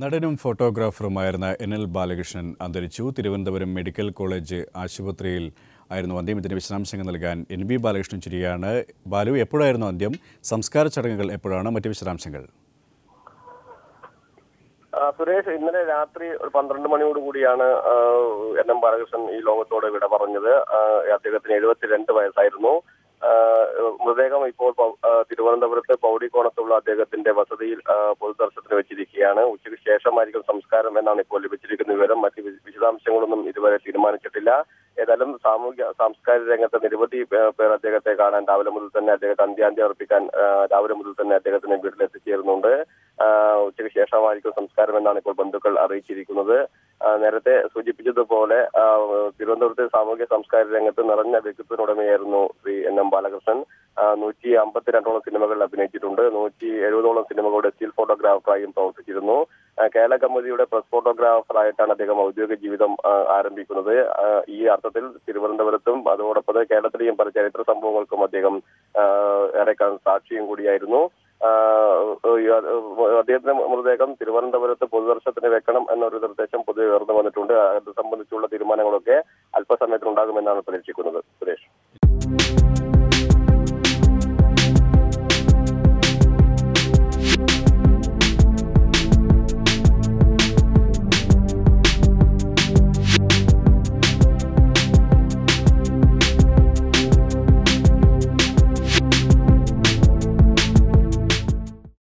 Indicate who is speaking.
Speaker 1: നടനും ഫോട്ടോഗ്രാഫറുമായിരുന്ന N L Balakrishnan അന്തരിച്ചു. Thiruvananthapuram medical college ആശുപത്രിയിൽ ആയിരുന്നു അന്ത്യം. ഇതിന് വിശദാംശങ്ങൾ നൽകാൻ എൻ ബി ബാലകൃഷ്ണൻ ചിരിയാണ്. ബാലു എപ്പോഴായിരുന്നു അന്ത്യം? സംസ്കാര ചടങ്ങുകൾ എപ്പോഴാണ്? മറ്റ് വിശദാംശങ്ങൾ.
Speaker 2: സുരേഷ് ഇന്നലെ രാത്രി ഒരു പന്ത്രണ്ട് മണിയോട് കൂടിയാണ് എൻ എം ബാലകൃഷ്ണൻ ഈ ലോകത്തോട് വിട പറഞ്ഞത്. അദ്ദേഹത്തിന് എഴുപത്തിരണ്ട് വയസ്സായിരുന്നു. മൃതദേഹം ഇപ്പോൾ തിരുവനന്തപുരത്ത് പൗടിക്കോണത്തുള്ള അദ്ദേഹത്തിന്റെ വസതിയിൽ പൊതുദർശനത്തിന് വെച്ചിരിക്കുകയാണ്. ഉച്ചയ്ക്ക് ശേഷമായിരിക്കും സംസ്കാരം എന്നാണ് ഇപ്പോൾ ലഭിച്ചിരിക്കുന്ന വിവരം. മറ്റ് വിശദാംശങ്ങളൊന്നും ഇതുവരെ തീരുമാനിച്ചിട്ടില്ല. ഏതായാലും സാമൂഹ്യ സാംസ്കാരിക രംഗത്തെ നിരവധി പേർ അദ്ദേഹത്തെ കാണാൻ രാവിലെ മുതൽ തന്നെ അദ്ദേഹത്തെ അന്ത്യാന്തി അർപ്പിക്കാൻ രാവിലെ മുതൽ തന്നെ അദ്ദേഹത്തിന്റെ വീട്ടിലെത്തിച്ചേരുന്നുണ്ട് ഉച്ചയ്ക്ക് ശേഷമായിരിക്കും സംസ്കാരം എന്നാണ് ഇപ്പോൾ ബന്ധുക്കൾ അറിയിച്ചിരിക്കുന്നത്. നേരത്തെ സൂചിപ്പിച്ചതുപോലെ തിരുവനന്തപുരത്തെ സാമൂഹ്യ സാംസ്കാരിക രംഗത്ത് നിറഞ്ഞ വ്യക്തിത്വനുടമയായിരുന്നു ശ്രീ എൻ എം ബാലകൃഷ്ണൻ. നൂറ്റി അമ്പത്തിരണ്ടോളം സിനിമകളിൽ അഭിനയിച്ചിട്ടുണ്ട്. നൂറ്റി എഴുപതോളം സിനിമകളുടെ സ്റ്റിൽ ഫോട്ടോഗ്രാഫറായും പ്രവർത്തിച്ചിരുന്നു. കേരള കമ്മിറ്റിയുടെ പ്രസ് ഫോട്ടോഗ്രാഫറായിട്ടാണ് അദ്ദേഹം ഔദ്യോഗിക ജീവിതം ആരംഭിക്കുന്നത്. ഈ അർത്ഥത്തിൽ തിരുവനന്തപുരത്തും അതോടൊപ്പം കേരളത്തിലെയും പല ചരിത്ര സംഭവങ്ങൾക്കും അദ്ദേഹം ഏറെക്കാലം സാക്ഷിയും കൂടിയായിരുന്നു. അദ്ദേഹത്തിന്റെ മൃതദേഹം തിരുവനന്തപുരത്ത് പൊതുദർശനത്തിന് വെക്കണം എന്നൊരു നിർദ്ദേശം പൊതുവെ ഉയർന്നു വന്നിട്ടുണ്ട്. അത് സംബന്ധിച്ചുള്ള തീരുമാനങ്ങളൊക്കെ അല്പസമയത്തിനുണ്ടാകുമെന്നാണ് പ്രതീക്ഷിക്കുന്നത്. സുരേഷ്.